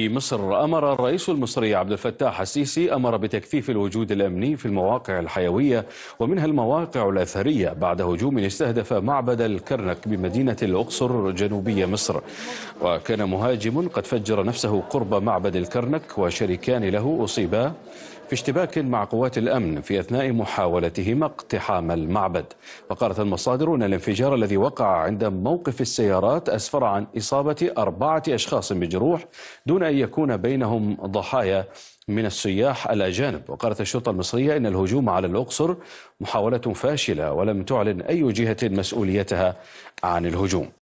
في مصر أمر الرئيس المصري عبد الفتاح السيسي أمر بتكثيف الوجود الأمني في المواقع الحيوية ومنها المواقع الأثرية بعد هجوم استهدف معبد الكرنك بمدينة الأقصر جنوبية مصر. وكان مهاجم قد فجر نفسه قرب معبد الكرنك وشريكان له أصيبا في اشتباك مع قوات الأمن في أثناء محاولتهما اقتحام المعبد. وقالت المصادر أن الانفجار الذي وقع عند موقف السيارات أسفر عن إصابة أربعة أشخاص بجروح دون أن يكون بينهم ضحايا من السياح الأجانب. وقالت الشرطة المصرية أن الهجوم على الأقصر محاولة فاشلة ولم تعلن أي جهة مسؤوليتها عن الهجوم.